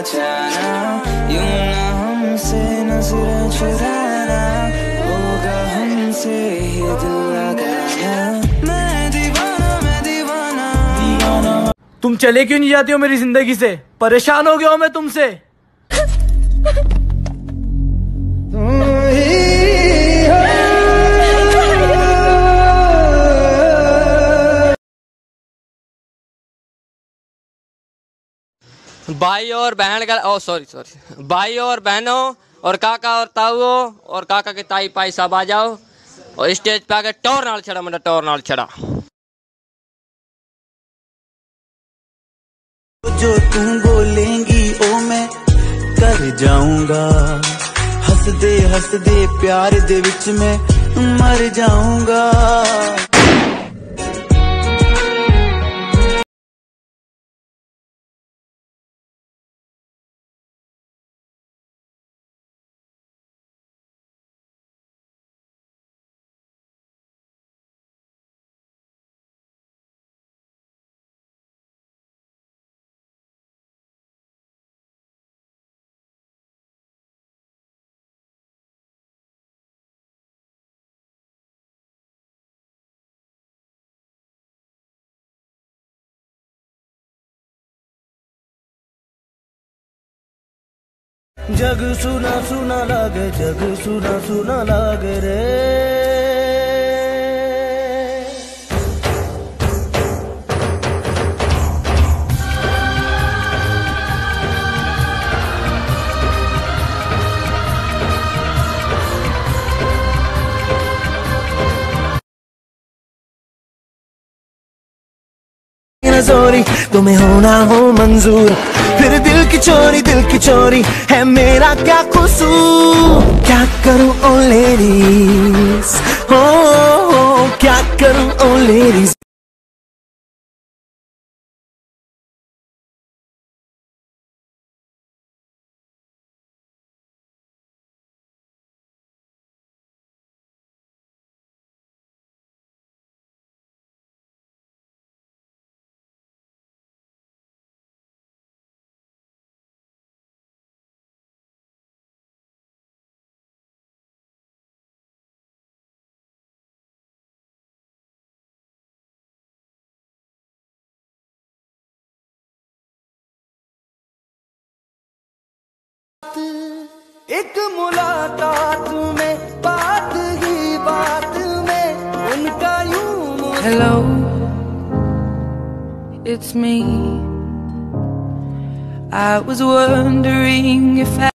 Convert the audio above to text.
बचाना यूँ ना हमसे नज़र चुराना, होगा हमसे ही दिल लगाना। दीवाना। तुम चले क्यों नहीं जाती हो मेरी ज़िंदगी से? परेशान हो गया हो मैं तुमसे। भाई और बहन का ओ सॉरी सॉरी भाई और बहनों, और काका और ताऊओ, और काका के ताई पाई सब आ जाओ, और स्टेज पे आके टोर नाल छड़ा, मुंडा टोर नाल छड़ा। जो तुम बोलेंगी, ओ, मैं कर जाऊँगा। हंस दे हंस दे प्यार दे विच मैं मर जाऊँगा। जग सुना सुना लागे जग सुना सुना लागे रे। तुम्हें होना हो मंजूर। की चोरी, दिल की चोरी है मेरा क्या कसूर? क्या करूँ ओ लेडीज़ हो क्या करूँ ओ लेडीज़ एक मुलाकात में बात ही बात में उनका यूं Hello, it's me. I was wondering if I